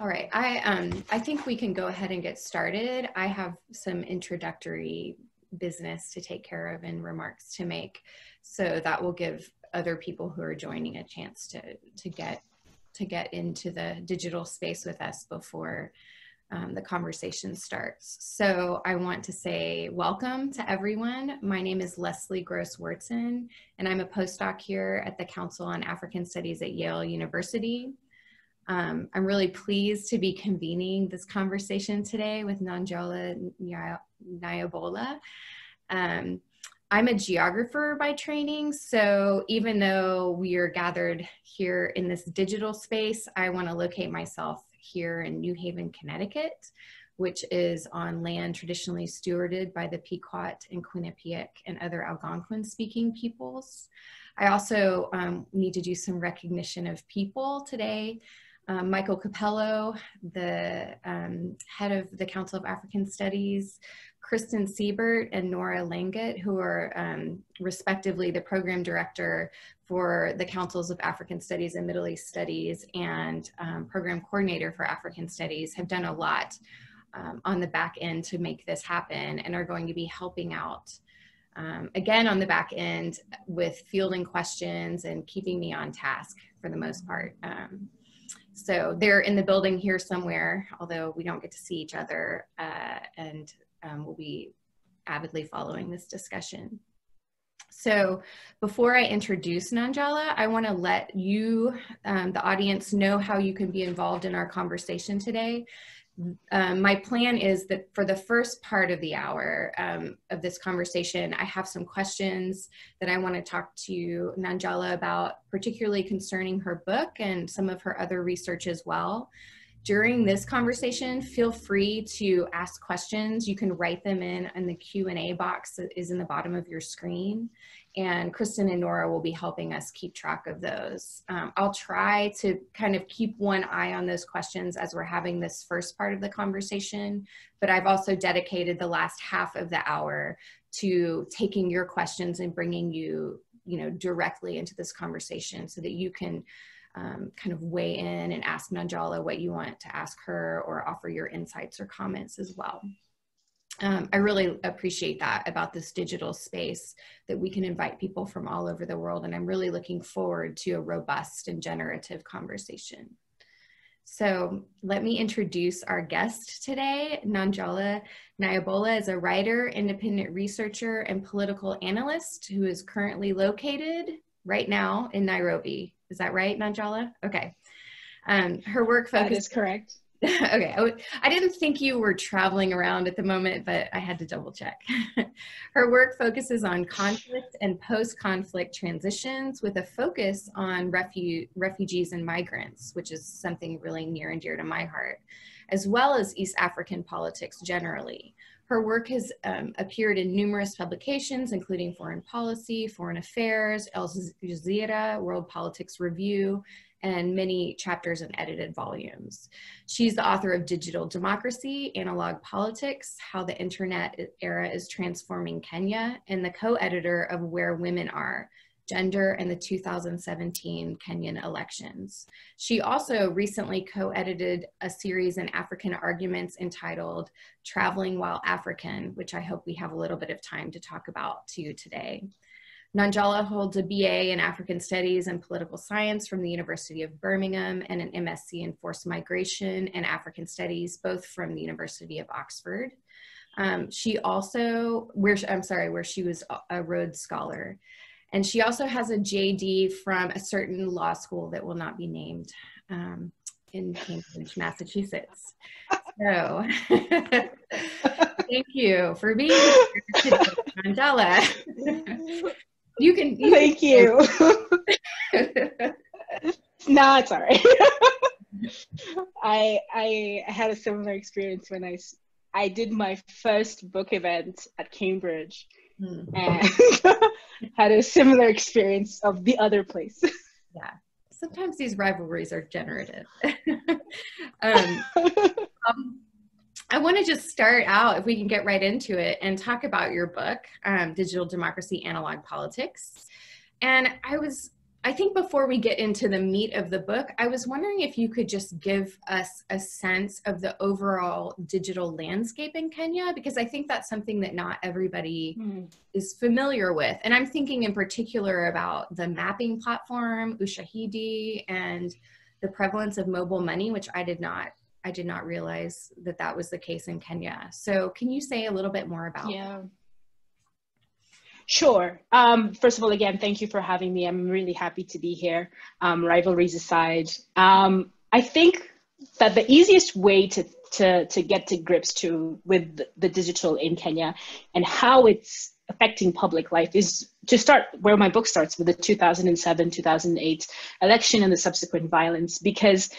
All right, I, um, I think we can go ahead and get started. I have some introductory business to take care of and remarks to make. So that will give other people who are joining a chance to, to get to get into the digital space with us before um, the conversation starts. So I want to say welcome to everyone. My name is Leslie Gross Wurtzen, and I'm a postdoc here at the Council on African Studies at Yale University. Um, I'm really pleased to be convening this conversation today with Nanjala Nyabola. Um, I'm a geographer by training, so even though we are gathered here in this digital space, I want to locate myself here in New Haven, Connecticut, which is on land traditionally stewarded by the Pequot and Quinnipiac and other Algonquin speaking peoples. I also um, need to do some recognition of people today. Um, Michael Cappello, the um, head of the Council of African Studies, Kristen Siebert and Nora Langet, who are um, respectively the program director for the Councils of African Studies and Middle East Studies and um, program coordinator for African Studies, have done a lot um, on the back end to make this happen and are going to be helping out um, again on the back end with fielding questions and keeping me on task for the most part. Um, so they're in the building here somewhere, although we don't get to see each other, uh, and um, we'll be avidly following this discussion. So before I introduce Nanjala, I want to let you, um, the audience, know how you can be involved in our conversation today. Um, my plan is that for the first part of the hour um, of this conversation, I have some questions that I want to talk to Nanjala about, particularly concerning her book and some of her other research as well during this conversation, feel free to ask questions. You can write them in in the Q&A box that is in the bottom of your screen. And Kristen and Nora will be helping us keep track of those. Um, I'll try to kind of keep one eye on those questions as we're having this first part of the conversation, but I've also dedicated the last half of the hour to taking your questions and bringing you, you know, directly into this conversation so that you can um, kind of weigh in and ask Nanjala what you want to ask her or offer your insights or comments as well. Um, I really appreciate that about this digital space that we can invite people from all over the world. And I'm really looking forward to a robust and generative conversation. So let me introduce our guest today. Nanjala Nyabola is a writer, independent researcher, and political analyst who is currently located right now in Nairobi, is that right, Nanjala? Okay. Um, her work focus is correct. okay. I, I didn't think you were traveling around at the moment, but I had to double check. her work focuses on conflict and post-conflict transitions with a focus on refu refugees and migrants, which is something really near and dear to my heart, as well as East African politics generally. Her work has um, appeared in numerous publications, including Foreign Policy, Foreign Affairs, Al Jazeera, World Politics Review, and many chapters and edited volumes. She's the author of Digital Democracy, Analog Politics, How the Internet Era is Transforming Kenya, and the co-editor of Where Women Are, gender and the 2017 Kenyan elections. She also recently co-edited a series in African arguments entitled Traveling While African, which I hope we have a little bit of time to talk about to you today. Nanjala holds a BA in African Studies and Political Science from the University of Birmingham and an MSc in Forced Migration and African Studies, both from the University of Oxford. Um, she also, where I'm sorry, where she was a Rhodes Scholar. And she also has a JD from a certain law school that will not be named um, in Cambridge, Massachusetts. So thank you for being here today, Angela. You can. You thank can, you. no, it's all right. I I had a similar experience when I I did my first book event at Cambridge mm. and had a similar experience of the other place. Yeah. Sometimes these rivalries are generative. um, um, I want to just start out, if we can get right into it, and talk about your book, um, Digital Democracy Analog Politics. And I was I think before we get into the meat of the book, I was wondering if you could just give us a sense of the overall digital landscape in Kenya, because I think that's something that not everybody mm. is familiar with. And I'm thinking in particular about the mapping platform, Ushahidi, and the prevalence of mobile money, which I did not I did not realize that that was the case in Kenya. So can you say a little bit more about yeah. Sure. Um, first of all, again, thank you for having me. I'm really happy to be here. Um, rivalries aside, um, I think that the easiest way to, to, to get to grips to with the digital in Kenya and how it's affecting public life is to start where my book starts with the 2007 2008 election and the subsequent violence because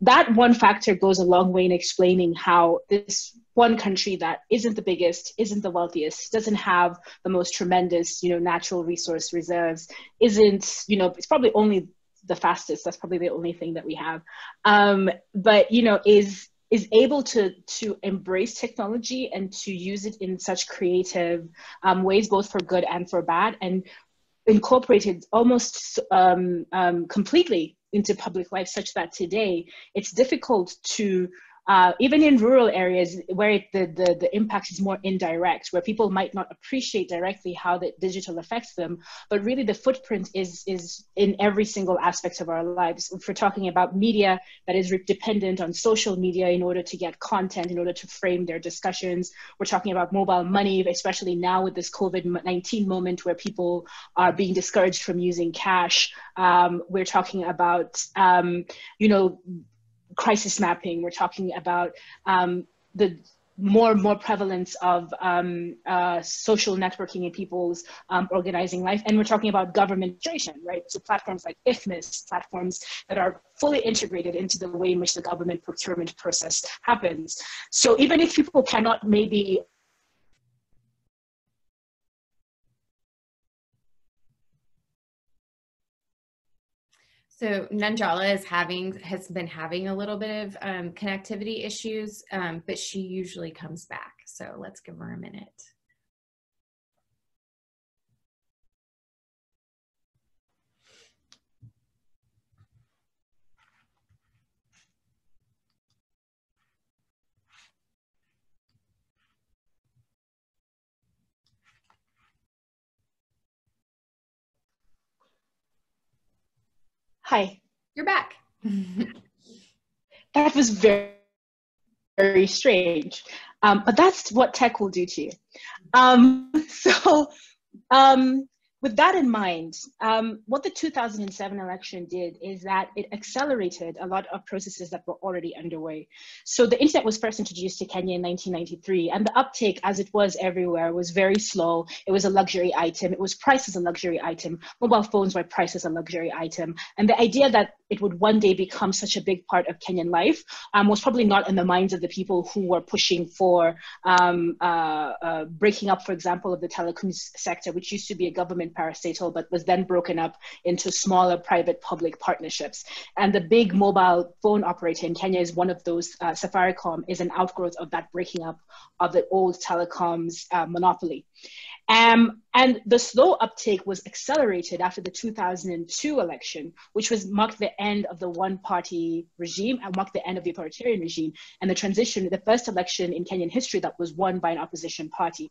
that one factor goes a long way in explaining how this one country that isn't the biggest isn't the wealthiest doesn't have the most tremendous you know natural resource reserves isn't you know it's probably only the fastest. That's probably the only thing that we have. Um, but you know is is able to to embrace technology and to use it in such creative um, ways, both for good and for bad, and incorporated almost um, um, completely into public life, such that today it's difficult to uh, even in rural areas where it, the, the, the impact is more indirect, where people might not appreciate directly how the digital affects them, but really the footprint is, is in every single aspect of our lives. If we're talking about media that is dependent on social media in order to get content, in order to frame their discussions, we're talking about mobile money, especially now with this COVID-19 moment where people are being discouraged from using cash. Um, we're talking about, um, you know, crisis mapping. We're talking about um, the more and more prevalence of um, uh, social networking in people's um, organizing life. And we're talking about government administration, right? So platforms like IFMIS, platforms that are fully integrated into the way in which the government procurement process happens. So even if people cannot maybe So Nanjala is having has been having a little bit of um, connectivity issues, um, but she usually comes back. So let's give her a minute. Hi. You're back. that was very, very strange. Um, but that's what tech will do to you. Um, so, um, with that in mind, um, what the 2007 election did is that it accelerated a lot of processes that were already underway. So the internet was first introduced to Kenya in 1993, and the uptake, as it was everywhere, was very slow. It was a luxury item. It was priced as a luxury item. Mobile phones were priced as a luxury item. And the idea that it would one day become such a big part of Kenyan life um, was probably not in the minds of the people who were pushing for um, uh, uh, breaking up, for example, of the telecom sector, which used to be a government parastatal, but was then broken up into smaller private public partnerships. And the big mobile phone operator in Kenya is one of those, uh, Safaricom is an outgrowth of that breaking up of the old telecoms uh, monopoly. Um, and the slow uptake was accelerated after the 2002 election, which was marked the end of the one-party regime and marked the end of the authoritarian regime and the transition, the first election in Kenyan history that was won by an opposition party.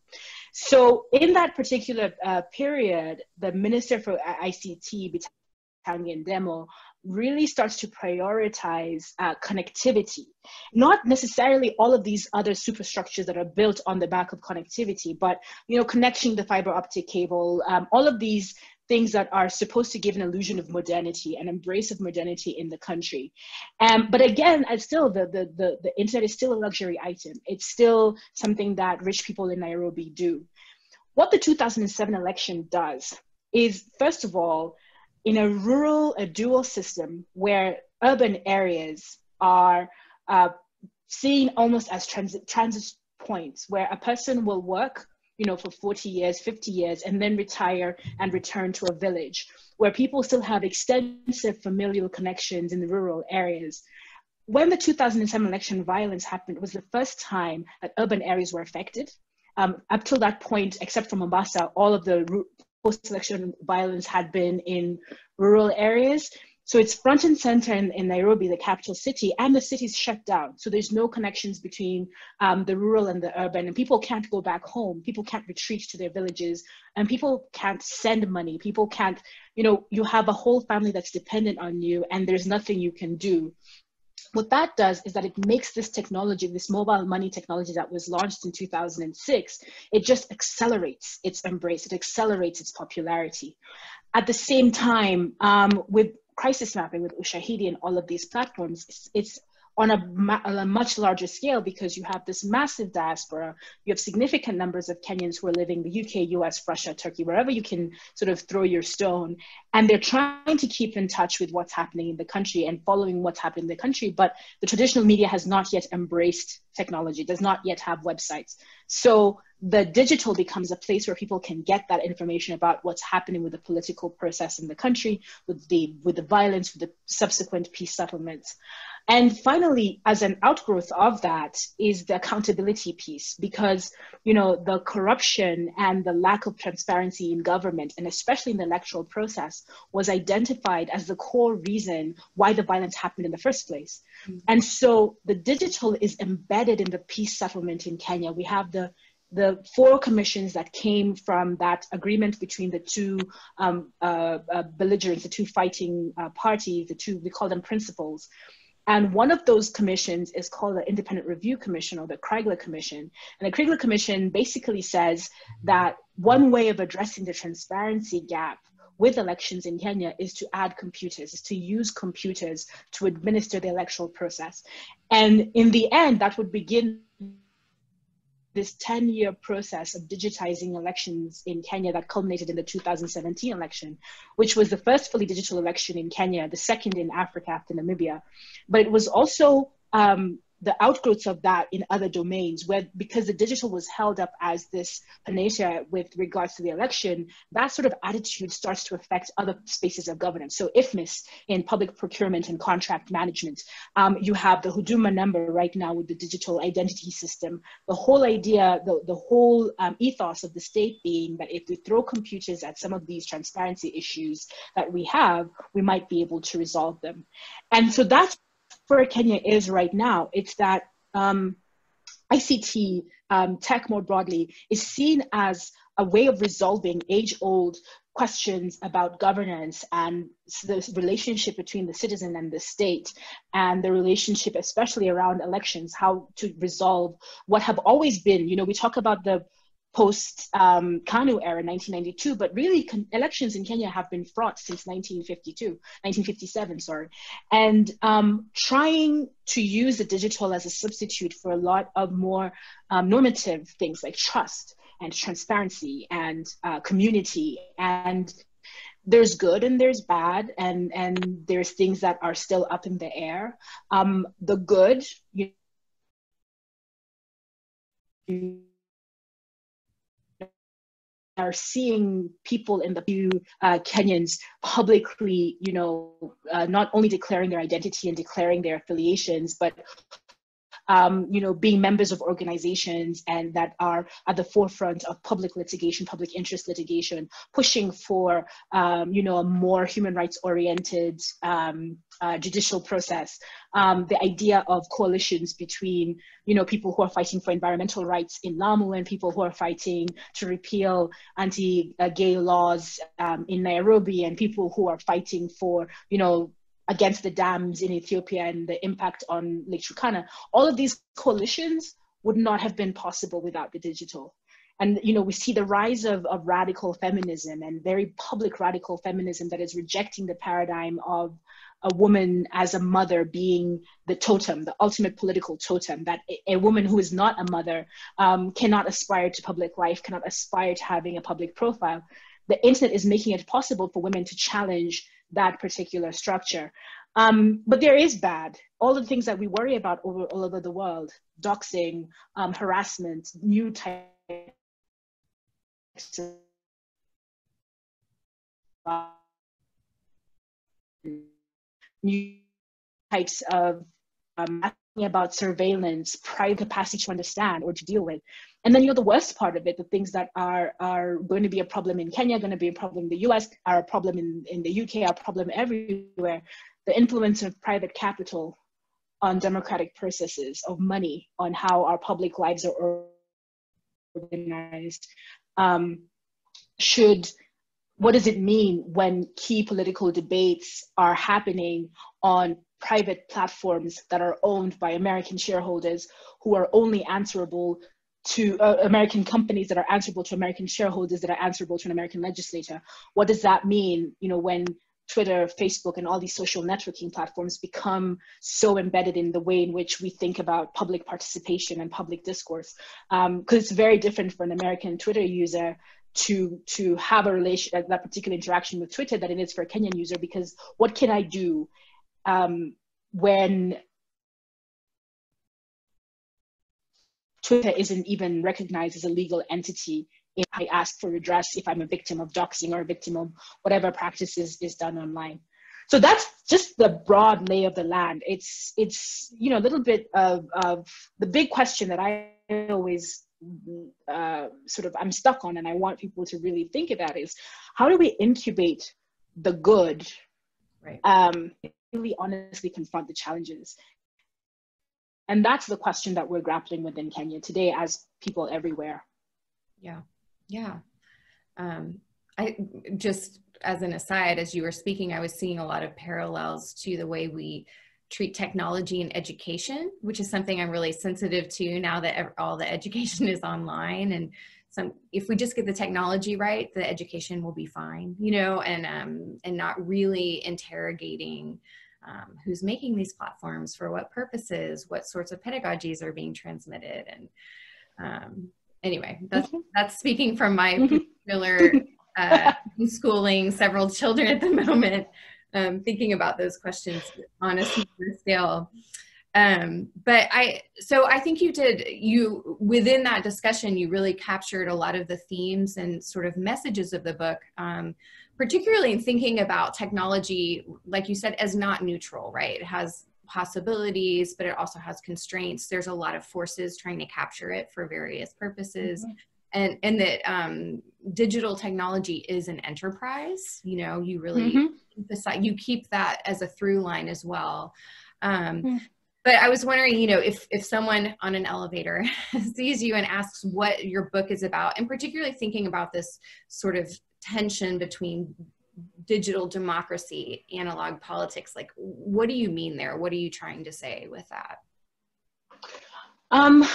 So in that particular uh, period, the Minister for ICT, Bitange Ndemo, really starts to prioritize uh, connectivity, not necessarily all of these other superstructures that are built on the back of connectivity, but you know, connecting the fiber optic cable, um, all of these things that are supposed to give an illusion of modernity, an embrace of modernity in the country. Um, but again, as still the, the, the, the internet is still a luxury item. It's still something that rich people in Nairobi do. What the 2007 election does is, first of all, in a rural, a dual system where urban areas are uh, seen almost as transit, transit points where a person will work you know, for 40 years, 50 years, and then retire and return to a village where people still have extensive familial connections in the rural areas. When the 2007 election violence happened, it was the first time that urban areas were affected. Um, up till that point, except for Mombasa, all of the post-election violence had been in rural areas. So it's front and center in, in, Nairobi, the capital city, and the city's shut down. So there's no connections between um, the rural and the urban, and people can't go back home. People can't retreat to their villages, and people can't send money. People can't, you know, you have a whole family that's dependent on you, and there's nothing you can do. What that does is that it makes this technology, this mobile money technology that was launched in 2006, it just accelerates its embrace, it accelerates its popularity. At the same time, um, with crisis mapping with Ushahidi and all of these platforms, it's, it's on a, on a, much larger scale because you have this massive diaspora. You have significant numbers of Kenyans who are living the UK, US, Russia, Turkey, wherever you can sort of throw your stone. And they're trying to keep in touch with what's happening in the country and following what's happening in the country. But the traditional media has not yet embraced technology, does not yet have websites. So the digital becomes a place where people can get that information about what's happening with the political process in the country, with the with the violence, with the subsequent peace settlements. And finally, as an outgrowth of that is the accountability piece, because you know the corruption and the lack of transparency in government, and especially in the electoral process, was identified as the core reason why the violence happened in the first place. Mm-hmm. And so the digital is embedded in the peace settlement in Kenya. We have the the four commissions that came from that agreement between the two um, uh, uh, belligerents, the two fighting uh, parties, the two, we call them principals. And one of those commissions is called the Independent Review Commission or the Kriegler Commission. And the Kriegler Commission basically says that one way of addressing the transparency gap with elections in Kenya is to add computers, is to use computers to administer the electoral process. And in the end, that would begin this 10 year process of digitizing elections in Kenya that culminated in the 2017 election, which was the first fully digital election in Kenya, the second in Africa after Namibia. But it was also um, the outgrowths of that in other domains where because the digital was held up as this panacea with regards to the election that sort of attitude starts to affect other spaces of governance. So IFMIS in public procurement and contract management um, you have the huduma number right now with the digital identity system. The whole idea the, the whole um, ethos of the state being that if we throw computers at some of these transparency issues that we have we might be able to resolve them. And so that's where Kenya is right now. It's that um, ICT, um, tech more broadly, is seen as a way of resolving age old questions about governance and the relationship between the citizen and the state and the relationship especially around elections how to resolve what have always been you know we talk about the post um, KANU era, 1992, but really con- elections in Kenya have been fraught since 1952, 1957, sorry. And um, trying to use the digital as a substitute for a lot of more um, normative things like trust and transparency and uh, community and there's good and there's bad and and there's things that are still up in the air um, the good you are seeing people in the few uh, Kenyans publicly, you know, uh, not only declaring their identity and declaring their affiliations, but um, you know, being members of organizations and that are at the forefront of public litigation, public interest litigation, pushing for, um, you know, a more human rights oriented um, uh, judicial process. Um, the idea of coalitions between, you know, people who are fighting for environmental rights in Lamu and people who are fighting to repeal anti-gay laws um, in Nairobi and people who are fighting for, you know, against the dams in Ethiopia and the impact on Lake Turkana, all of these coalitions would not have been possible without the digital. And you know, we see the rise of, of radical feminism and very public radical feminism that is rejecting the paradigm of a woman as a mother being the totem, the ultimate political totem, that a, woman who is not a mother um, cannot aspire to public life, cannot aspire to having a public profile. The internet is making it possible for women to challenge that particular structure. Um, but there is bad. All the things that we worry about over, all over the world, doxing, um, harassment, new types of new types of um, about surveillance, private capacity to understand or to deal with. And then you know the worst part of it, the things that are are going to be a problem in Kenya, going to be a problem in the US, are a problem in, in the UK, are a problem everywhere. The influence of private capital on democratic processes, of money, on how our public lives are organized, um, should what does it mean when key political debates are happening on private platforms that are owned by American shareholders who are only answerable to uh, American companies that are answerable to American shareholders that are answerable to an American legislator. What does that mean, you know, when Twitter, Facebook, and all these social networking platforms become so embedded in the way in which we think about public participation and public discourse? Because um, it's very different for an American Twitter user to to have a relation that particular interaction with Twitter than it is for a Kenyan user because what can I do um, when Twitter isn't even recognized as a legal entity if I ask for redress if I'm a victim of doxing or a victim of whatever practices is done online. So that's just the broad lay of the land. It's it's you know a little bit of of the big question that I always uh, sort of I'm stuck on, and I want people to really think about is how do we incubate the good, right? Um, really honestly confront the challenges. And that's the question that we're grappling with in Kenya today as people everywhere. Yeah, yeah. Um, I just as an aside, as you were speaking, I was seeing a lot of parallels to the way we treat technology and education, which is something I'm really sensitive to now that all the education is online and some if we just get the technology right the education will be fine you know and um and not really interrogating um, who's making these platforms for what purposes what sorts of pedagogies are being transmitted and um, anyway that's mm-hmm. that's speaking from my mm-hmm. particular uh, schooling several children at the moment um, thinking about those questions on a smaller scale um, but i so i think you did you within that discussion you really captured a lot of the themes and sort of messages of the book um, particularly in thinking about technology like you said as not neutral right? It has possibilities but it also has constraints. There's a lot of forces trying to capture it for various purposes. Mm-hmm. and and that um, digital technology is an enterprise you know you really mm-hmm. emphasize you keep that as a through line as well. Um, mm-hmm but I was wondering, you know, if if someone on an elevator sees you and asks what your book is about, and particularly thinking about this sort of tension between digital democracy, analog politics, like what do you mean there? What are you trying to say with that? Um,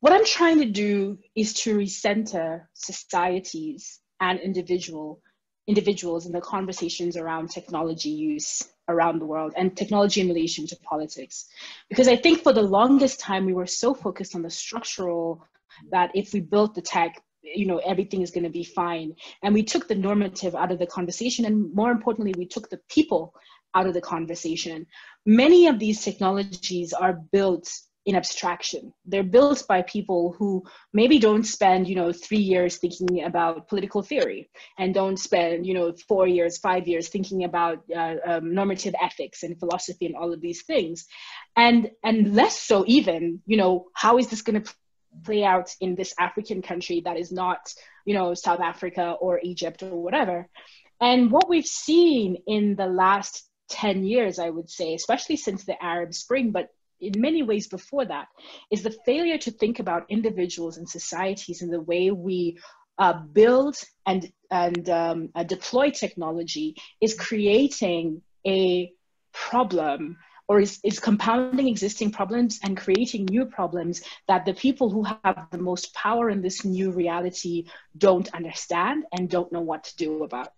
what I'm trying to do is to recenter societies and individual individuals in the conversations around technology use around the world and technology in relation to politics. Because I think for the longest time, we were so focused on the structural that if we built the tech, you know, everything is going to be fine. And we took the normative out of the conversation. And more importantly, we took the people out of the conversation. Many of these technologies are built in abstraction. They're built by people who maybe don't spend, you know, three years thinking about political theory and don't spend, you know, four years, five years thinking about uh, um, normative ethics and philosophy and all of these things. And, and less so even, you know, how is this going to play out in this African country that is not, you know, South Africa or Egypt or whatever. And what we've seen in the last 10 years, I would say, especially since the Arab Spring, but in many ways before that is the failure to think about individuals and societies in the way we uh, build and and um, uh, deploy technology is creating a problem or is, is compounding existing problems and creating new problems that the people who have the most power in this new reality don't understand and don't know what to do about.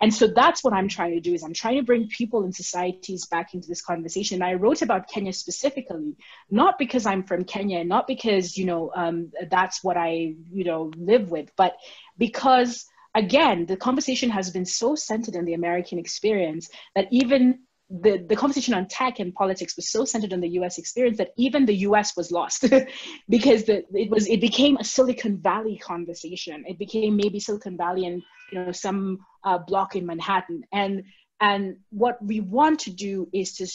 And so that's what i'm trying to do is i'm trying to bring people and societies back into this conversation. And i wrote about kenya specifically not because i'm from kenya not because you know um, that's what i you know live with but because again the conversation has been so centered in the american experience that even the, the conversation on tech and politics was so centered on the US experience that even the US was lost because the, it was it became a Silicon Valley conversation. It became maybe Silicon Valley and you know some uh, block in Manhattan. And and what we want to do is to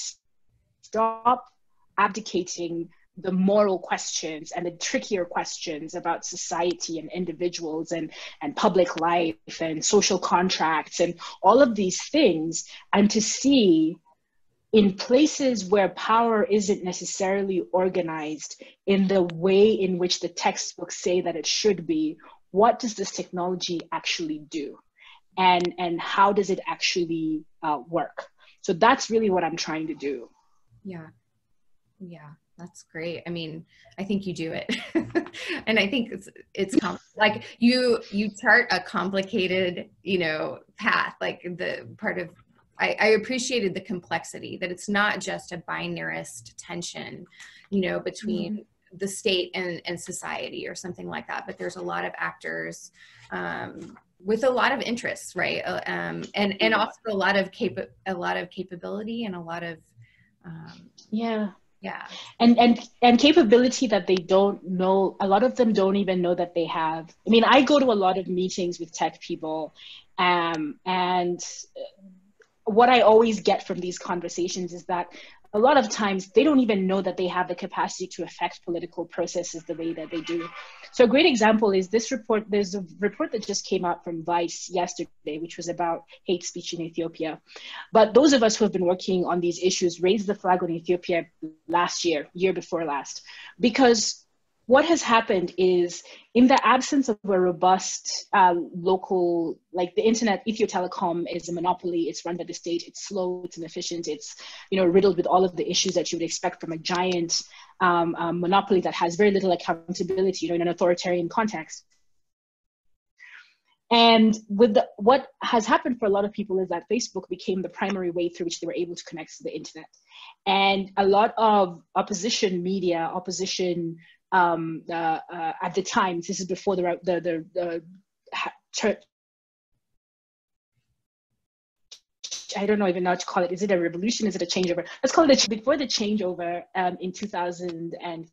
stop abdicating the moral questions and the trickier questions about society and individuals and, and public life and social contracts and all of these things, and to see in places where power isn't necessarily organized in the way in which the textbooks say that it should be, what does this technology actually do? And, and how does it actually uh, work? So that's really what I'm trying to do. Yeah. Yeah that's great i mean i think you do it and i think it's it's com- like you you chart a complicated you know path like the part of I, I appreciated the complexity that it's not just a binarist tension you know between mm-hmm. the state and, and society or something like that but there's a lot of actors um, with a lot of interests right? Uh, um, and and also a lot of cap- a lot of capability and a lot of um, yeah. yeah. And and and capability that they don't know a lot of them don't even know that they have. I mean i go to a lot of meetings with tech people um, and what i always get from these conversations is that a lot of times they don't even know that they have the capacity to affect political processes the way that they do. So a great example is this report. There's a report that just came out from Vice yesterday, which was about hate speech in Ethiopia. But those of us who have been working on these issues raised the flag on Ethiopia last year, year before last, because what has happened is in the absence of a robust uh, local like the internet ethio telecom is a monopoly it's run by the state it's slow it's inefficient it's you know riddled with all of the issues that you would expect from a giant um, um, monopoly that has very little accountability you know in an authoritarian context and with the, what has happened for a lot of people is that Facebook became the primary way through which they were able to connect to the internet. And a lot of opposition media, opposition um, uh, uh, at the time. This is before the the the, the church. I don't know even what to call it. Is it a revolution? Is it a changeover? Let's call it a, before the changeover um, in 2000 and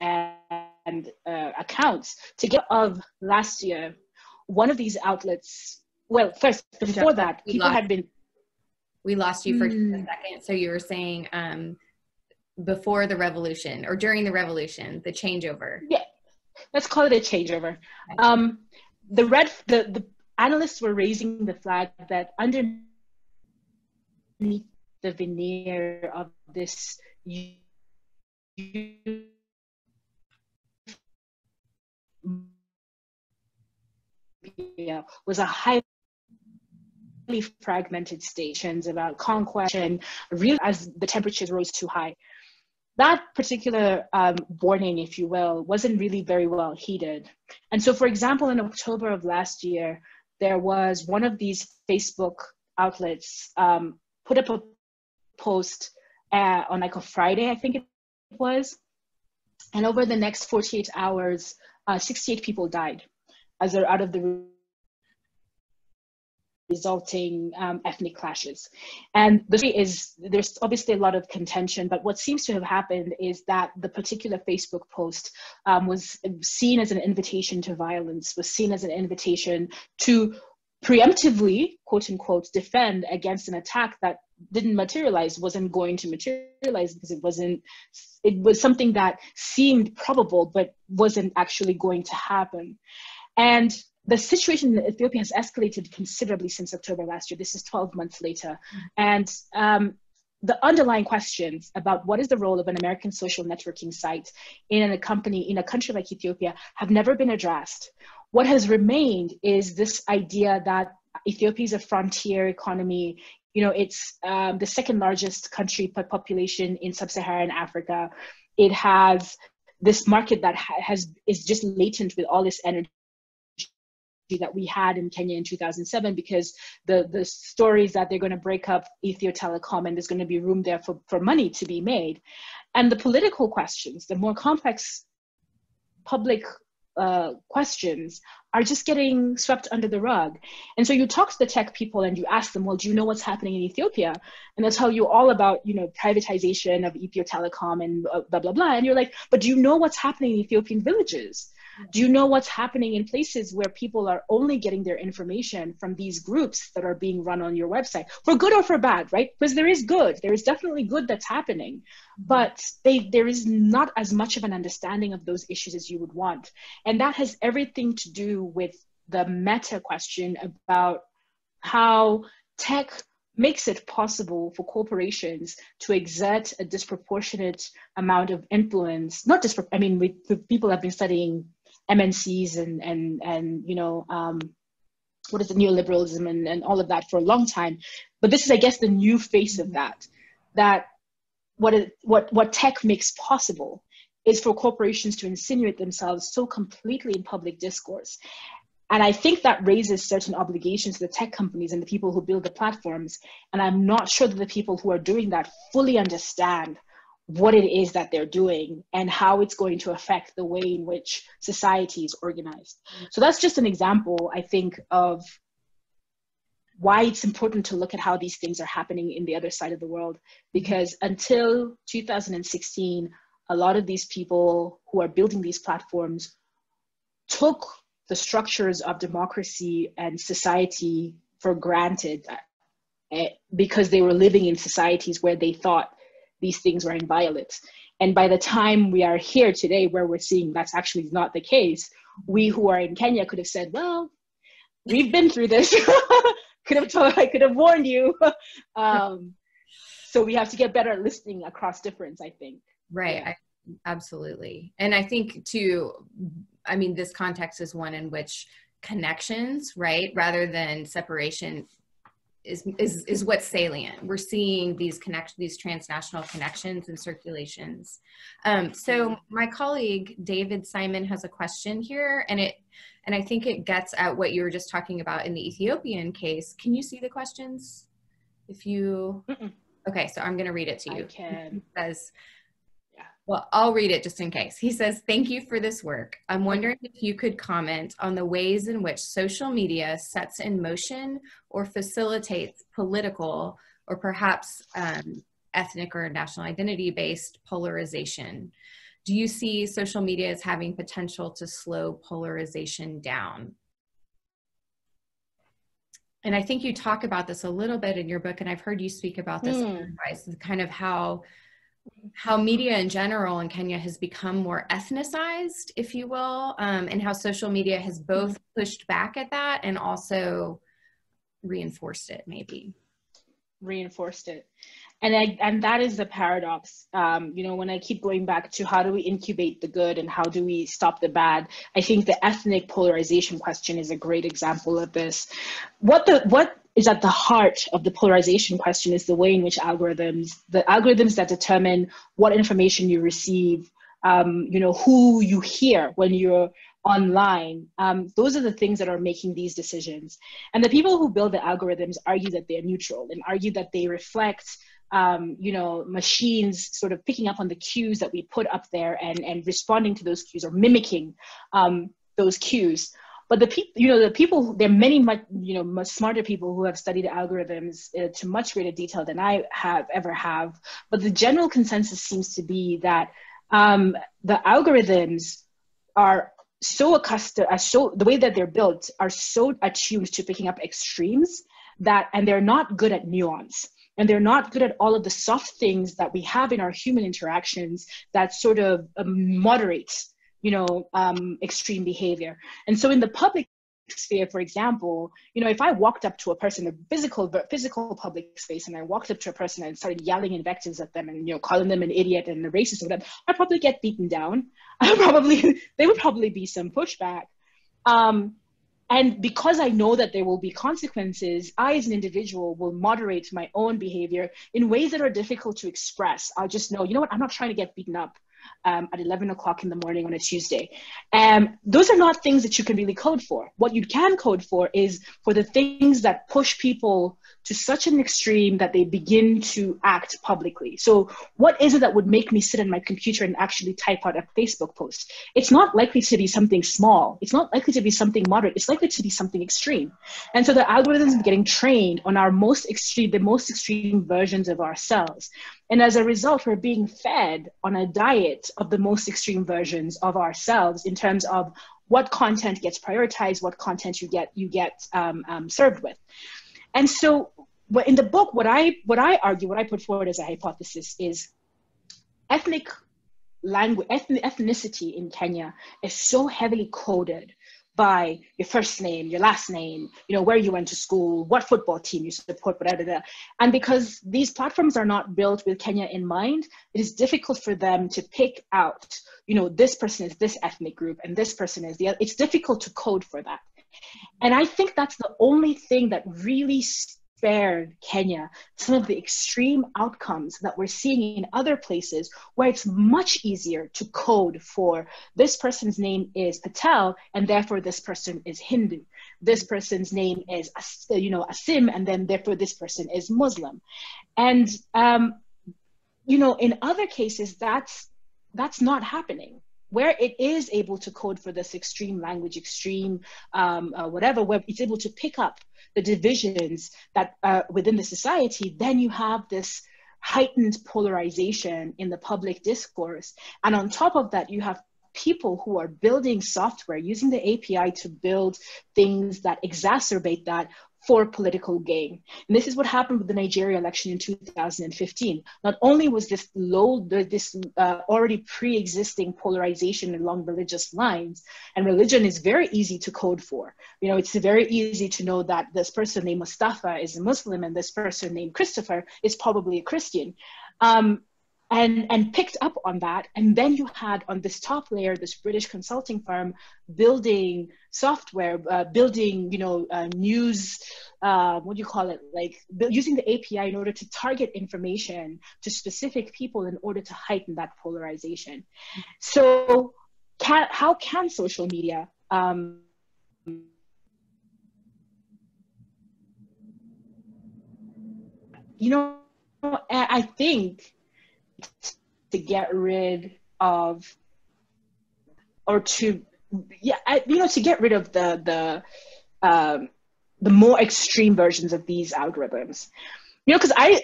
and uh, accounts to get of last year one of these outlets well, first before that, people lost, had been. We lost you for mm. a second. So you were saying um, before the revolution or during the revolution, the changeover. Yeah, let's call it a changeover. Um, the red, the the analysts were raising the flag that underneath the veneer of this. was a high fragmented stations about conquest and real as the temperatures rose too high. That particular um, warning, if you will, wasn't really very well heeded. And so, for example, in October of last year, there was one of these Facebook outlets um, put up a post uh, on like a Friday, I think it was. And over the next 48 hours, uh, 68 people died as they're out of the resulting um, ethnic clashes. And the story is there's obviously a lot of contention, but what seems to have happened is that the particular Facebook post um, was seen as an invitation to violence, was seen as an invitation to preemptively, quote unquote, defend against an attack that didn't materialize, wasn't going to materialize because it wasn't, it was something that seemed probable but wasn't actually going to happen. And the situation in Ethiopia has escalated considerably since October last year. This is 12 months later. Mm-hmm. And um, the underlying questions about what is the role of an American social networking site in a company, in a country like Ethiopia, have never been addressed. What has remained is this idea that Ethiopia is a frontier economy. You know, it's um, the second largest country by population in sub-Saharan Africa. It has this market that ha- has is just latent with all this energy that we had in Kenya in 2007 because the, the stories that they're going to break up Ethio Telecom and there's going to be room there for, for money to be made. And the political questions, the more complex public uh, questions are just getting swept under the rug. And so you talk to the tech people and you ask them, well, do you know what's happening in Ethiopia? And they'll tell you all about, you know, privatization of Ethio Telecom and uh, blah, blah, blah. And you're like, but do you know what's happening in Ethiopian villages? Do you know what's happening in places where people are only getting their information from these groups that are being run on your website, for good or for bad, right? Because there is good, there is definitely good that's happening, mm-hmm. but they, there is not as much of an understanding of those issues as you would want. And that has everything to do with the meta question about how tech makes it possible for corporations to exert a disproportionate amount of influence. Not just, I mean, we, people have been studying MNCs and and and you know um, what is the neoliberalism and, and all of that for a long time, but this is, I guess, the new face of that. That what it, what what tech makes possible is for corporations to insinuate themselves so completely in public discourse and I think that raises certain obligations to the tech companies and the people who build the platforms. And I'm not sure that the people who are doing that fully understand what it is that they're doing and how it's going to affect the way in which society is organized. So that's just an example, I think, of why it's important to look at how these things are happening in the other side of the world. Because until 2016, a lot of these people who are building these platforms took the structures of democracy and society for granted eh, because they were living in societies where they thought these things were inviolate. And by the time we are here today, where we're seeing that's actually not the case, we who are in Kenya could have said, well, we've been through this. could have told, I could have warned you. um, so we have to get better at listening across difference, I think. Right. Yeah. I, absolutely. And I think too, I mean, this context is one in which connections, right, rather than separation, is is is what's salient. We're seeing these connect these transnational connections and circulations. Um, so my colleague David Simon has a question here, and it and I think it gets at what you were just talking about in the Ethiopian case. Can you see the questions? If you Mm-mm. okay, so I'm going to read it to you. I can. It says well, I'll read it just in case. He says, Thank you for this work. I'm wondering if you could comment on the ways in which social media sets in motion or facilitates political or perhaps um, ethnic or national identity based polarization. Do you see social media as having potential to slow polarization down? And I think you talk about this a little bit in your book, and I've heard you speak about this mm. kind of how how media in general in Kenya has become more ethnicized, if you will, um, and how social media has both mm-hmm. pushed back at that and also reinforced it, maybe. Reinforced it. And, I, and that is the paradox. Um, you know, when I keep going back to how do we incubate the good and how do we stop the bad, I think the ethnic polarization question is a great example of this. What the what is at the heart of the polarization question is the way in which algorithms, the algorithms that determine what information you receive, um, you know, who you hear when you're online, um, those are the things that are making these decisions. And the people who build the algorithms argue that they're neutral and argue that they reflect um, you know, machines sort of picking up on the cues that we put up there and, and responding to those cues or mimicking um, those cues but the people you know the people there are many much you know much smarter people who have studied algorithms uh, to much greater detail than i have ever have. But the general consensus seems to be that um, the algorithms are so accustomed are so the way that they're built are so attuned to picking up extremes that and they're not good at nuance. And they're not good at all of the soft things that we have in our human interactions that sort of um, moderate you know, um, extreme behavior. And so in the public sphere, for example, you know, if I walked up to a person, a physical, physical public space, and I walked up to a person and started yelling invectives at them and, you know, calling them an idiot and a racist or whatever, I'd probably get beaten down. I probably, there would probably be some pushback. Um, and because I know that there will be consequences, I as an individual will moderate my own behavior in ways that are difficult to express. I'll just know, you know what, I'm not trying to get beaten up um, at 11 o'clock in the morning on a Tuesday. Um, those are not things that you can really code for. What you can code for is for the things that push people to such an extreme that they begin to act publicly. So, what is it that would make me sit on my computer and actually type out a Facebook post? It's not likely to be something small. It's not likely to be something moderate. It's likely to be something extreme. And so, the algorithms are getting trained on our most extreme, the most extreme versions of ourselves. And as a result, we're being fed on a diet of the most extreme versions of ourselves in terms of what content gets prioritized, what content you get you get um, um, served with. And so, in the book, what I what I argue, what I put forward as a hypothesis is ethnic language, ethnicity in Kenya is so heavily coded by your first name, your last name, you know, where you went to school, what football team you support, blah. And because these platforms are not built with Kenya in mind, it is difficult for them to pick out, you know, this person is this ethnic group and this person is the other. It's difficult to code for that. And I think that's the only thing that really spared Kenya some of the extreme outcomes that we're seeing in other places where it's much easier to code for this person's name is Patel and therefore this person is Hindu. This person's name is, you know, Asim and then therefore this person is Muslim. And, um, you know, in other cases, that's, that's not happening where it is able to code for this extreme language, extreme um, uh, whatever, where it's able to pick up the divisions that uh, within the society, then you have this heightened polarization in the public discourse. And on top of that, you have people who are building software using the API to build things that exacerbate that for political gain. And this is what happened with the Nigeria election in 2015. Not only was this low, this uh, already pre-existing polarization along religious lines, and religion is very easy to code for. You know, it's very easy to know that this person named Mustafa is a Muslim and this person named Christopher is probably a Christian. Um, and and picked up on that. And then you had on this top layer this british consulting firm building software uh, building you know uh, news uh, what do you call it? Like using the api in order to target information to specific people in order to heighten that polarization. So can, how can social media um, you know i think to get rid of or to yeah I, you know to get rid of the the um, the more extreme versions of these algorithms. You know because i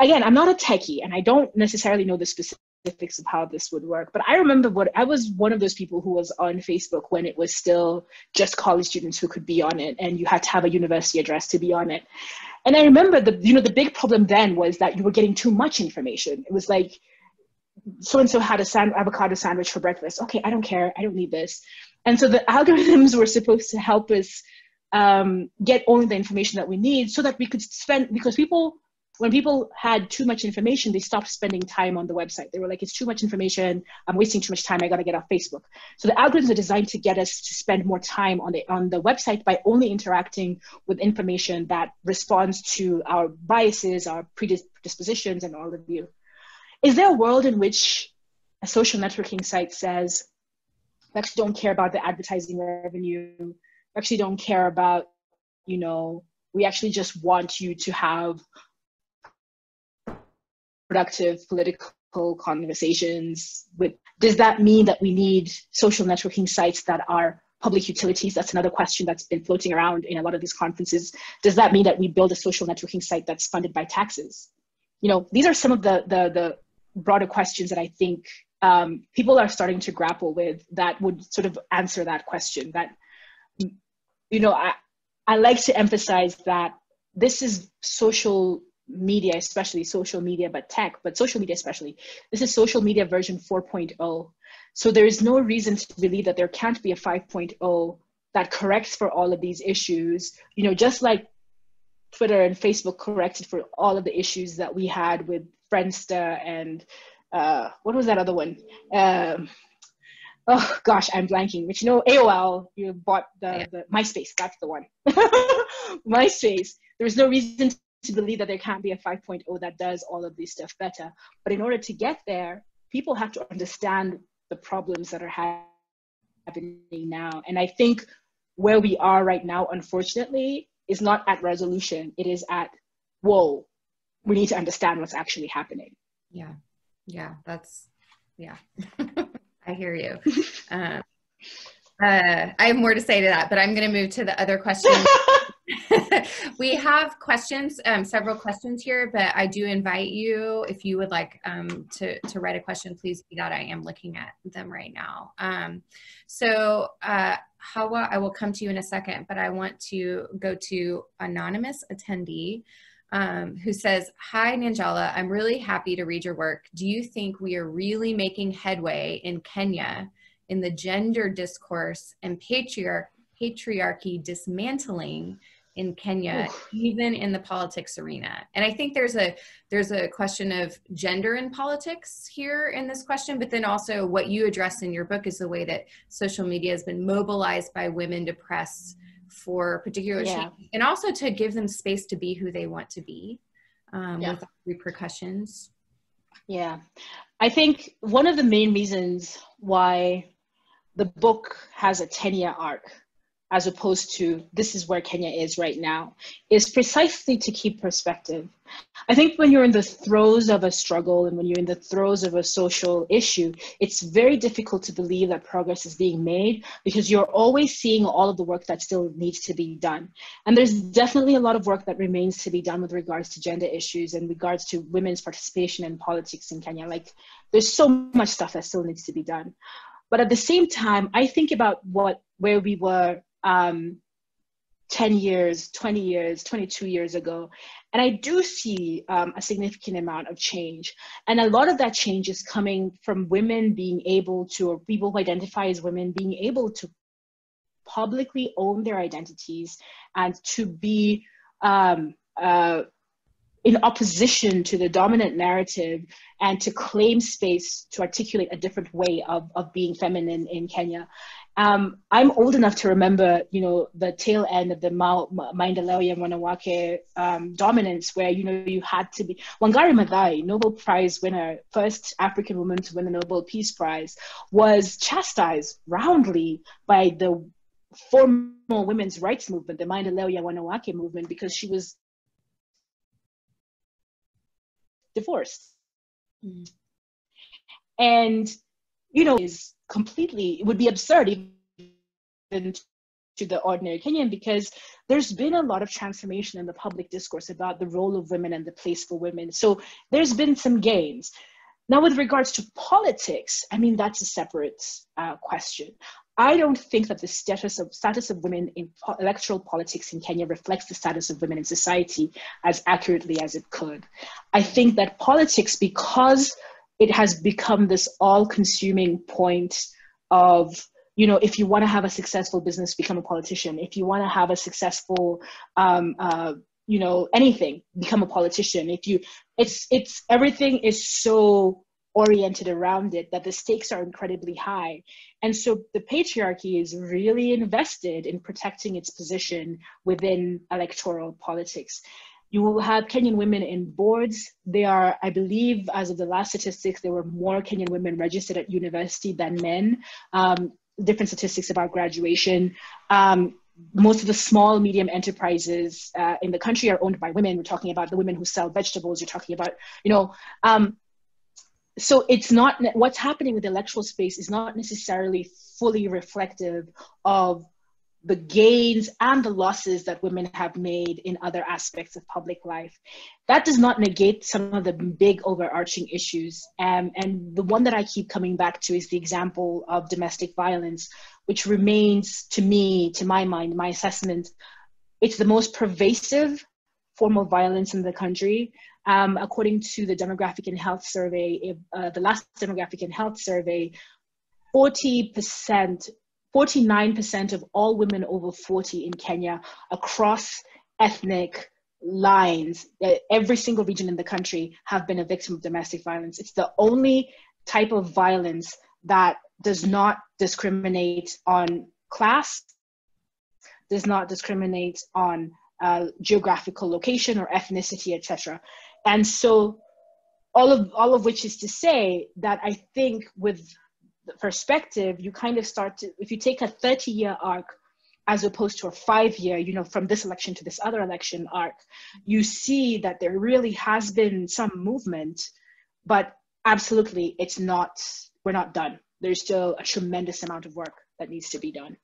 again i'm not a techie and i don't necessarily know the specifics of how this would work but i remember what i was one of those people who was on facebook when it was still just college students who could be on it and you had to have a university address to be on it and i remember the you know the big problem then was that you were getting too much information it was like so and so had a sand- avocado sandwich for breakfast. Okay, I don't care. I don't need this. And so the algorithms were supposed to help us um, get only the information that we need so that we could spend, because people, when people had too much information, they stopped spending time on the website. They were like, it's too much information. I'm wasting too much time. I got to get off Facebook. So the algorithms are designed to get us to spend more time on the, on the website by only interacting with information that responds to our biases, our predispositions, and all of you is there a world in which a social networking site says, we actually don't care about the advertising revenue, we actually don't care about, you know, we actually just want you to have productive political conversations with does that mean that we need social networking sites that are public utilities that's another question that's been floating around in a lot of these conferences does that mean that we build a social networking site that's funded by taxes you know these are some of the the the broader questions that I think um, people are starting to grapple with that would sort of answer that question. That, you know, I, I like to emphasize that this is social media, especially social media, but tech, but social media especially. This is social media version 4.0. So there is no reason to believe that there can't be a 5.0 that corrects for all of these issues. You know, just like Twitter and Facebook corrected for all of the issues that we had with Friendster and uh, what was that other one? Um, oh gosh, I'm blanking. But you know, AOL, you bought the, yeah. the MySpace. That's the one. MySpace. There's no reason to believe that there can't be a 5.0 that does all of this stuff better. But in order to get there, people have to understand the problems that are happening now. And I think where we are right now, unfortunately, is not at resolution. It is at, whoa, we need to understand what's actually happening. Yeah. Yeah. That's, yeah. I hear you. Um, uh, I have more to say to that, but I'm going to move to the other question. we have questions, um, several questions here, but I do invite you, if you would like um, to, to write a question, please that. I am looking at them right now. Um, so uh, Hawa, I will come to you in a second, but I want to go to anonymous attendee um, who says, Hi, Nanjala, I'm really happy to read your work. Do you think we are really making headway in Kenya in the gender discourse and patriarch patriarchy dismantling in Kenya, Oof. even in the politics arena. And I think there's a there's a question of gender in politics here in this question, but then also what you address in your book is the way that social media has been mobilized by women to press for particular yeah. change and also to give them space to be who they want to be um, yeah. without repercussions. Yeah, I think one of the main reasons why the book has a 10 year arc as opposed to this is where Kenya is right now, is precisely to keep perspective. I think when you're in the throes of a struggle and when you're in the throes of a social issue, it's very difficult to believe that progress is being made because you're always seeing all of the work that still needs to be done. And there's definitely a lot of work that remains to be done with regards to gender issues and regards to women's participation in politics in Kenya. Like there's so much stuff that still needs to be done. But at the same time, I think about what where we were um, 10 years, 20 years, 22 years ago. And I do see um, a significant amount of change. And a lot of that change is coming from women being able to, or people who identify as women being able to publicly own their identities and to be um, uh, in opposition to the dominant narrative and to claim space to articulate a different way of, of being feminine in Kenya. Um, I'm old enough to remember, you know, the tail end of the Ma- Maendeleo ya Wanawake um, dominance, where you know you had to be Wangari Maathai, Nobel Prize winner, first African woman to win the Nobel Peace Prize, was chastised roundly by the formal women's rights movement, the Maendeleo ya Wanawake movement, because she was divorced. Mm. And you know, is completely, it would be absurd even to the ordinary Kenyan because there's been a lot of transformation in the public discourse about the role of women and the place for women. So there's been some gains. Now, with regards to politics, I mean, that's a separate uh, question. I don't think that the status of status of women in po- electoral politics in Kenya reflects the status of women in society as accurately as it could. I think that politics, because it has become this all-consuming point of you know if you want to have a successful business become a politician. If you want to have a successful um, uh, you know anything become a politician. If you it's it's everything is so oriented around it that the stakes are incredibly high. And so the patriarchy is really invested in protecting its position within electoral politics you will have Kenyan women in boards. They are, I believe, as of the last statistics, there were more Kenyan women registered at university than men. Um, different statistics about graduation. Um, most of the small medium enterprises uh, in the country are owned by women we're talking about the women who sell vegetables you're talking about you know um, so it's not what's happening with the electoral space is not necessarily fully reflective of the gains and the losses that women have made in other aspects of public life. That does not negate some of the big overarching issues. Um, and the one that I keep coming back to is the example of domestic violence, which remains, to me, to my mind, my assessment, it's the most pervasive form of violence in the country. Um, according to the Demographic and Health Survey, uh, the last Demographic and Health Survey, 40% 49% of all women over 40 in Kenya across ethnic lines, uh, every single region in the country have been a victim of domestic violence. It's the only type of violence that does not discriminate on class, does not discriminate on uh, geographical location or ethnicity, etc. And so all of all of which is to say that I think with perspective, you kind of start to, if you take a 30 year arc as opposed to a five year, you know, from this election to this other election arc, you see that there really has been some movement, but absolutely it's not, we're not done. There's still a tremendous amount of work that needs to be done.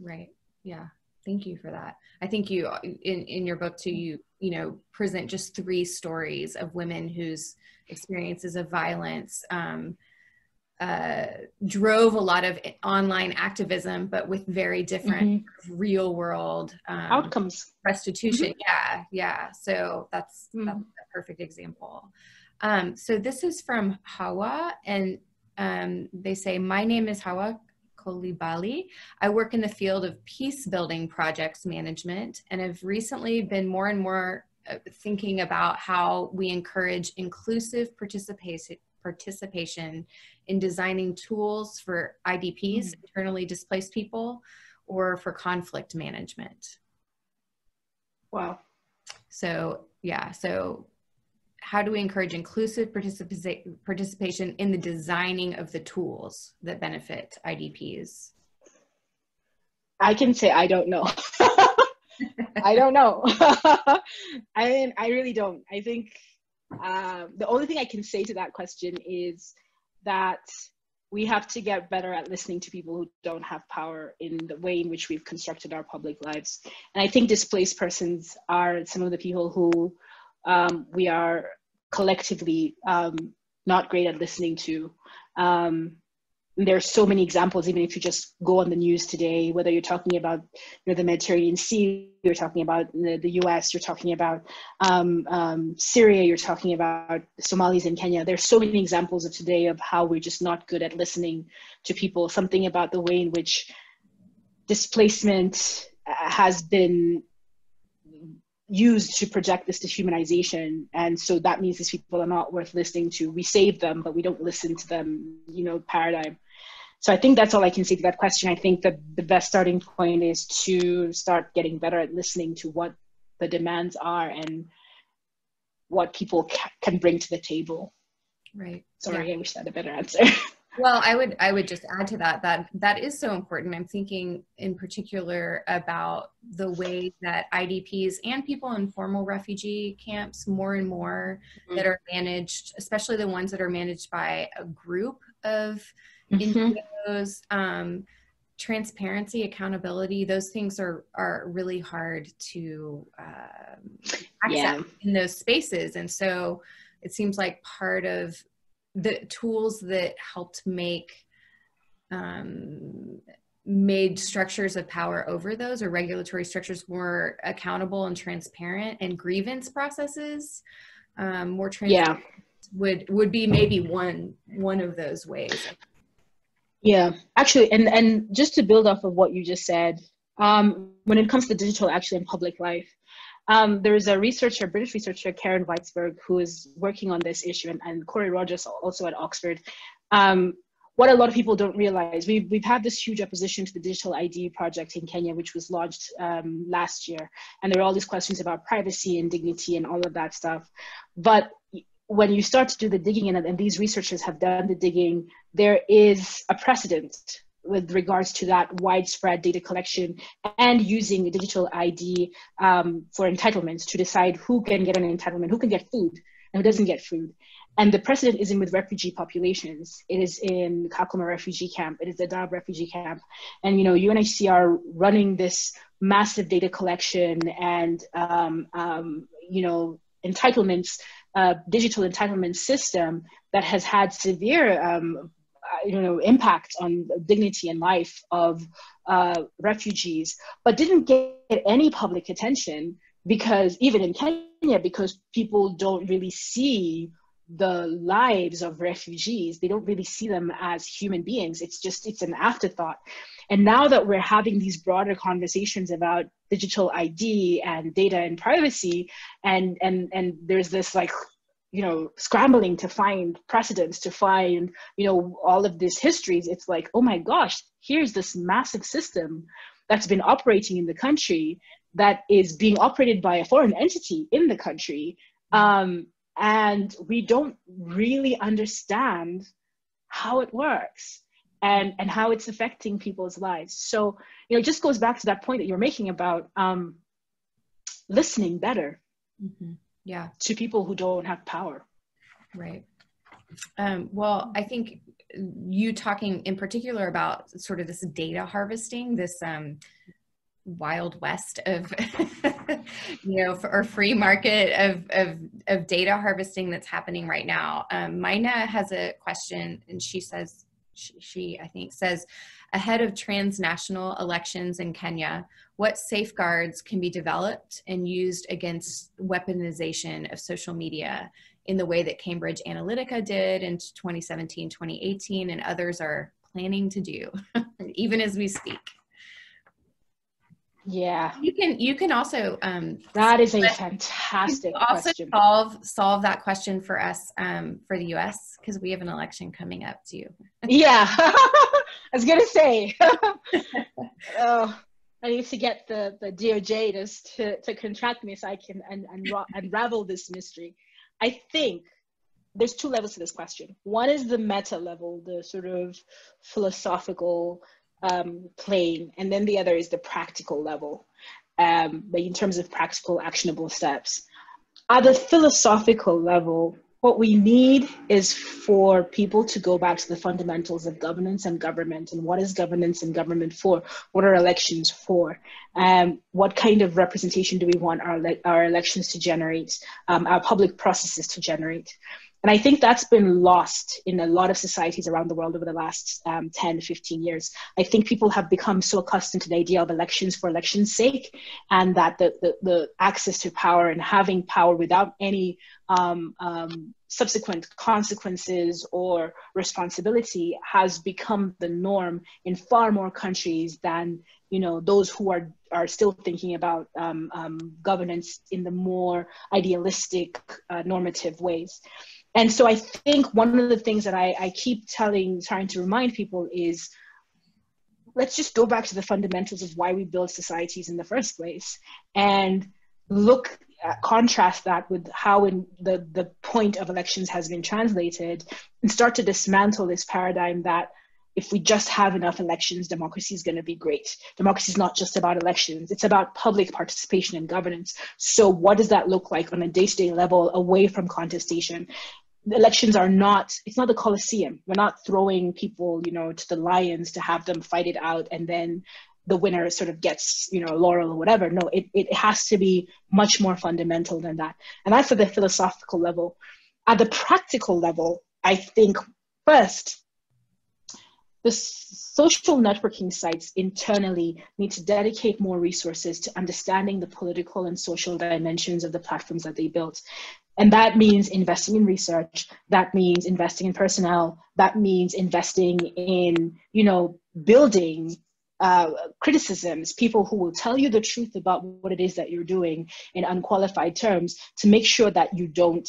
Right. Yeah. Thank you for that. I think you in in your book too you you know present just three stories of women whose experiences of violence um, uh, drove a lot of online activism, but with very different mm-hmm. real world um, outcomes. Restitution, mm-hmm. yeah, yeah. So that's mm-hmm. that's a perfect example. Um, so this is from Hawa, and um, they say, "My name is Hawa Kolibali. I work in the field of peace building projects management, and have recently been more and more uh, thinking about how we encourage inclusive participation participation in designing tools for IDPs, mm-hmm. internally displaced people, or for conflict management. Wow. So, yeah, so how do we encourage inclusive participa- participation in the designing of the tools that benefit IDPs? I can say I don't know. I don't know. I mean, I really don't. I think um, the only thing I can say to that question is that we have to get better at listening to people who don't have power in the way in which we've constructed our public lives. And I think displaced persons are some of the people who um, we are collectively um, not great at listening to. Um, there are so many examples even if you just go on the news today whether you're talking about you know, the mediterranean sea you're talking about the, the us you're talking about um, um, syria you're talking about somalis in kenya. There's so many examples of today of how we're just not good at listening to people. Something about the way in which displacement uh, has been used to project this dehumanization. And so that means these people are not worth listening to. We save them but we don't listen to them you know paradigm so I think that's all I can say to that question. I think that the best starting point is to start getting better at listening to what the demands are and what people ca- can bring to the table. Right. Sorry, yeah. I wish I had a better answer. well, I would I would just add to that that that is so important. I'm thinking in particular about the way that IDPs and people in formal refugee camps more and more mm-hmm. that are managed, especially the ones that are managed by a group of mm-hmm. NGOs, um, transparency, accountability, those things are are really hard to um, access yeah. in those spaces. And so it seems like part of the tools that helped make um, made structures of power over those or regulatory structures more accountable and transparent and grievance processes um, more transparent yeah. would would be maybe one one of those ways yeah, actually, and and just to build off of what you just said, um, when it comes to digital actually in public life, um, there is a researcher, British researcher, Keren Weitzberg, who is working on this issue, and, and Corey Rogers also at Oxford. Um, what a lot of people don't realize, we've, we've had this huge opposition to the digital ID project in Kenya, which was launched um, last year. And there are all these questions about privacy and dignity and all of that stuff. But when you start to do the digging, and, and these researchers have done the digging, there is a precedent with regards to that widespread data collection and using digital ID um, for entitlements to decide who can get an entitlement, who can get food, and who doesn't get food. And the precedent isn't with refugee populations. It is in Kakuma refugee camp. It is the Dadaab refugee camp. And, you know, UNHCR running this massive data collection and, um, um, you know, entitlements uh, digital entitlement system that has had severe um, you know impact on dignity and life of uh, refugees but didn't get any public attention because even in kenya because people don't really see the lives of refugees they don't really see them as human beings. It's just it's an afterthought. And now that we're having these broader conversations about digital id and data and privacy and and and there's this like you know scrambling to find precedents to find you know all of these histories it's like oh my gosh here's this massive system that's been operating in the country that is being operated by a foreign entity in the country. Um, and we don't really understand how it works and and how it's affecting people's lives. So you know it just goes back to that point that you're making about um, listening better mm-hmm. Yeah. to people who don't have power. Right. Um, well i think you talking in particular about sort of this data harvesting this um, wild west of you know or free market of, of of data harvesting that's happening right now. Um, Mina has a question and she says she, she i think says ahead of transnational elections in kenya what safeguards can be developed and used against weaponization of social media in the way that cambridge analytica did in 2017 2018 and others are planning to do even as we speak yeah. You can you can also um that is a fantastic also question. solve solve that question for us um for the US because we have an election coming up too. yeah. I was gonna say oh I need to get the, the DOJ to, to, to contract me so I can un, un, unravel this mystery. I think there's two levels to this question. One is the meta level, the sort of philosophical um, and then the other is the practical level, um, but in terms of practical, actionable steps. At the philosophical level, what we need is for people to go back to the fundamentals of governance and government and what is governance and government for? What are elections for? Um, what kind of representation do we want our, our elections to generate um, our public processes to generate and I think that's been lost in a lot of societies around the world over the last um, 10, 15 years. I think people have become so accustomed to the idea of elections for election's sake and that the, the, the access to power and having power without any um, um, subsequent consequences or responsibility has become the norm in far more countries than you know those who are are still thinking about um, um, governance in the more idealistic uh, normative ways and so I think one of the things that I, I keep telling, trying to remind people is let's just go back to the fundamentals of why we build societies in the first place and look uh, contrast that with how in the, the point of elections has been translated and start to dismantle this paradigm that if we just have enough elections, democracy is going to be great. Democracy is not just about elections, it's about public participation and governance. So, what does that look like on a day to day level away from contestation? Elections are not it's not the coliseum. We're not throwing people you know to the lions to have them fight it out and then the winner sort of gets you know laurel or whatever. No it, it has to be much more fundamental than that. And that's at the philosophical level. At the practical level i think first the social networking sites internally need to dedicate more resources to understanding the political and social dimensions of the platforms that they built and that means investing in research that means investing in personnel that means investing in you know building uh, criticisms people who will tell you the truth about what it is that you're doing in unqualified terms to make sure that you don't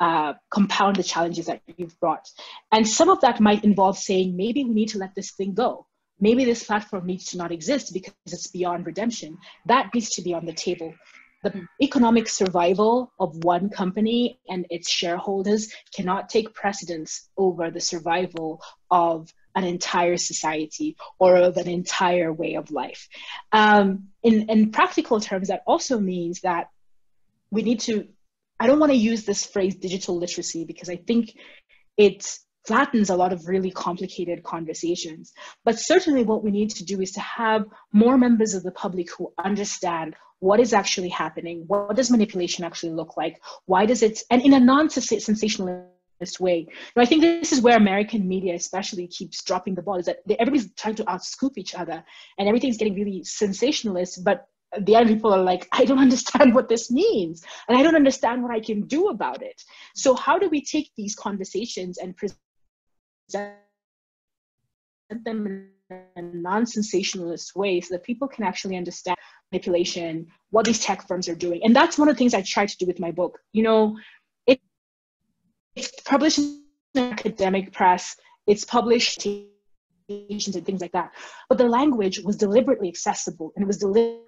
uh, compound the challenges that you've brought. And some of that might involve saying maybe we need to let this thing go. Maybe this platform needs to not exist because it's beyond redemption. That needs to be on the table the economic survival of one company and its shareholders cannot take precedence over the survival of an entire society or of an entire way of life. Um, in, in practical terms, that also means that we need to, I don't want to use this phrase digital literacy because I think it flattens a lot of really complicated conversations. But certainly, what we need to do is to have more members of the public who understand what is actually happening? What does manipulation actually look like? Why does it and in a non-sensationalist way. I think this is where american media especially keeps dropping the ball is that everybody's trying to outscoop each other and everything's getting really sensationalist but the other people are like i don't understand what this means and i don't understand what i can do about it. So how do we take these conversations and present them in a non-sensationalist way so that people can actually understand manipulation, what these tech firms are doing. And that's one of the things I try to do with my book. You know, it, it's published in academic press, it's published and things like that. But the language was deliberately accessible and it was deliberately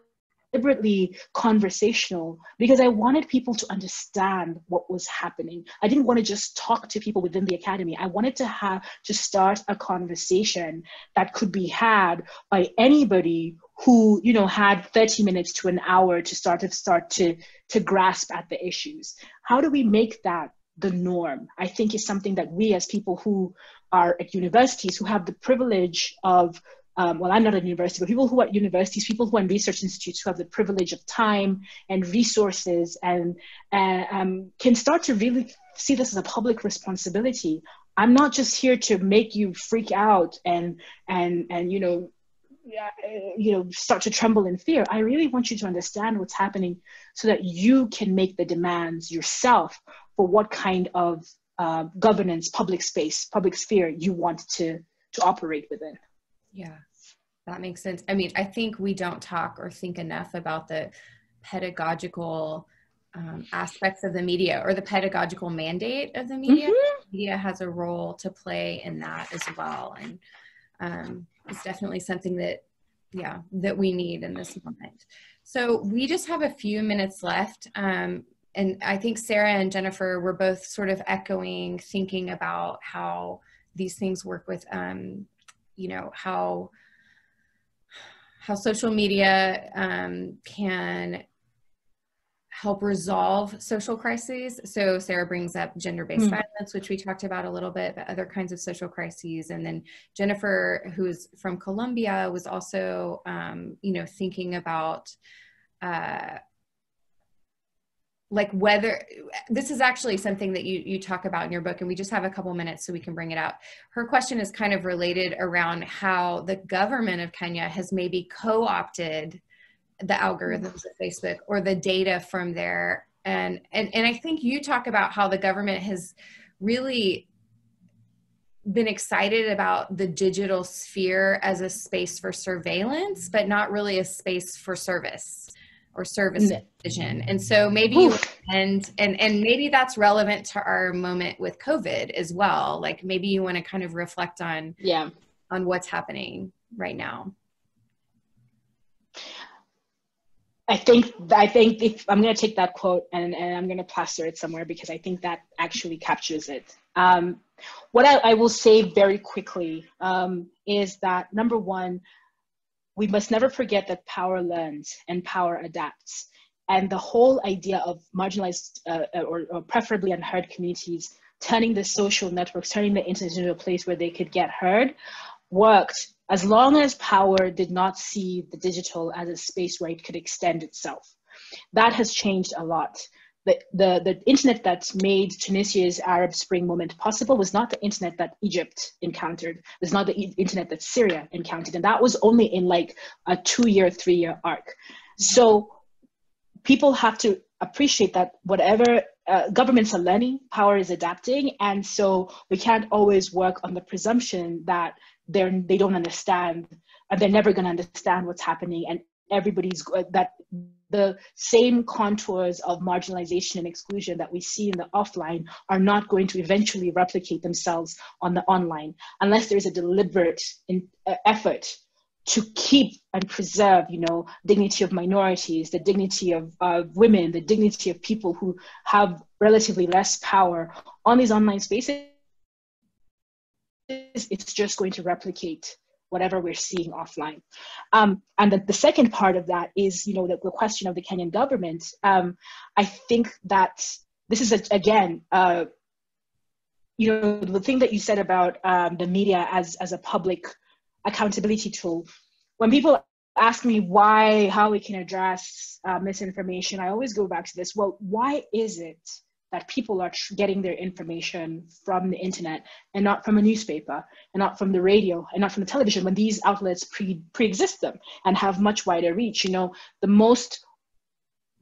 deliberately conversational because I wanted people to understand what was happening. I didn't want to just talk to people within the academy. I wanted to have to start a conversation that could be had by anybody who you know had 30 minutes to an hour to start to start to to grasp at the issues. How do we make that the norm? I think is something that we as people who are at universities who have the privilege of um, well, I'm not at university, but people who are at universities, people who are in research institutes who have the privilege of time and resources and uh, um, can start to really see this as a public responsibility. I'm not just here to make you freak out and and and you know you know start to tremble in fear i really want you to understand what's happening so that you can make the demands yourself for what kind of uh, governance public space public sphere you want to to operate within yeah, that makes sense. I mean, I think we don't talk or think enough about the pedagogical um, aspects of the media or the pedagogical mandate of the media. Mm-hmm. Media has a role to play in that as well, and um, it's definitely something that, yeah, that we need in this moment. So we just have a few minutes left. Um, and I think Sarah and Jennifer were both sort of echoing, thinking about how these things work with um, you know how how social media um, can help resolve social crises. So Sarah brings up gender-based mm. violence, which we talked about a little bit, but other kinds of social crises. And then Jennifer, who's from Colombia, was also, um, you know, thinking about uh, like whether this is actually something that you you talk about in your book and we just have a couple minutes so we can bring it out her question is kind of related around how the government of kenya has maybe co-opted the algorithms of facebook or the data from there and and and i think you talk about how the government has really been excited about the digital sphere as a space for surveillance but not really a space for service or service mm. vision. And so maybe you and and and maybe that's relevant to our moment with COVID as well. Like maybe you want to kind of reflect on yeah on what's happening right now. I think I think if I'm going to take that quote and, and I'm going to plaster it somewhere because I think that actually captures it. Um, what I, I, will say very quickly um, is that number one, we must never forget that power learns and power adapts. And the whole idea of marginalized uh, uh, or, or, preferably unheard communities turning the social networks, turning the internet into a place where they could get heard, worked as long as power did not see the digital as a space where it could extend itself. That has changed a lot the, the, the internet that made Tunisia's Arab Spring moment possible was not the internet that Egypt encountered, it was not the internet that Syria encountered. And that was only in like a two year, three year arc. So people have to appreciate that whatever uh, governments are learning, power is adapting. And so we can't always work on the presumption that they're, they don't understand and they're never going to understand what's happening and everybody's that the same contours of marginalization and exclusion that we see in the offline are not going to eventually replicate themselves on the online unless there's a deliberate in, uh, effort to keep and preserve you know dignity of minorities the dignity of uh, women the dignity of people who have relatively less power on these online spaces it's just going to replicate whatever we're seeing offline. Um, and the, the, second part of that is, you know, the, the question of the Kenyan government. Um, I think that this is, a, again, uh, you know, the thing that you said about um, the media as, as a public accountability tool. When people ask me why, how we can address uh, misinformation, I always go back to this. Well, why is it that people are getting their information from the internet and not from a newspaper and not from the radio and not from the television when these outlets pre pre-exist them and have much wider reach you know the most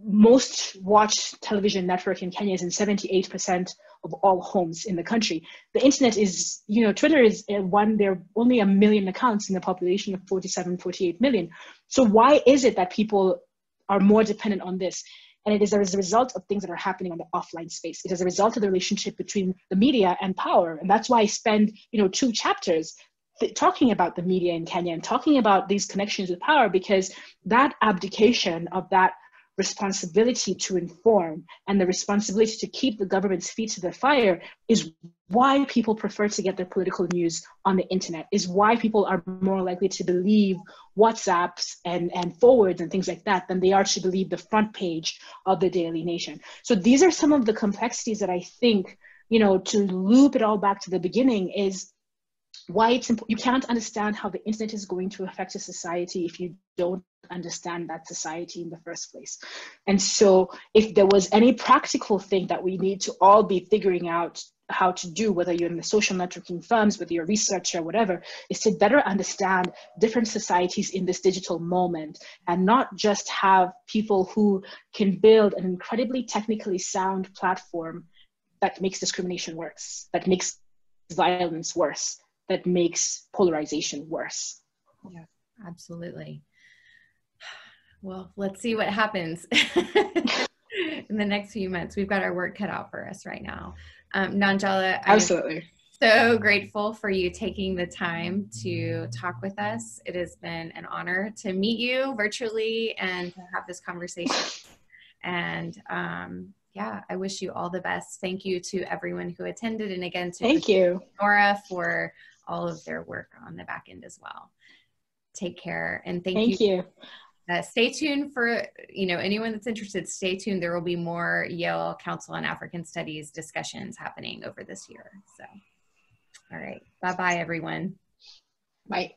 most watched television network in Kenya is in 78% of all homes in the country. The internet is, you know, Twitter is uh, one, there are only a million accounts in a population of 47, 48 million. So why is it that people are more dependent on this? And it is as a result of things that are happening on the offline space. It is a result of the relationship between the media and power. And that's why I spend, you know, two chapters th- talking about the media in Kenya and talking about these connections with power because that abdication of that responsibility to inform and the responsibility to keep the government's feet to the fire is why people prefer to get their political news on the internet is why people are more likely to believe whatsapps and, and forwards and things like that than they are to believe the front page of the daily nation so these are some of the complexities that i think you know to loop it all back to the beginning is why it's important. You can't understand how the internet is going to affect a society if you don't understand that society in the first place. And so, if there was any practical thing that we need to all be figuring out how to do, whether you're in the social networking firms, whether you're a researcher, whatever, is to better understand different societies in this digital moment and not just have people who can build an incredibly technically sound platform that makes discrimination worse, that makes violence worse, that makes polarization worse. Yeah, absolutely. Well, let's see what happens in the next few months. We've got our work cut out for us right now. Um, Nanjala, absolutely. I'm so grateful for you taking the time to talk with us. It has been an honor to meet you virtually and to have this conversation. And um, yeah, I wish you all the best. Thank you to everyone who attended, and again to thank you, Nora, for all of their work on the back end as well. Take care, and thank, thank you. you. Uh, stay tuned for you know anyone that's interested. Stay tuned. There will be more Yale Council on African Studies discussions happening over this year. So, all right, bye bye, everyone. Bye.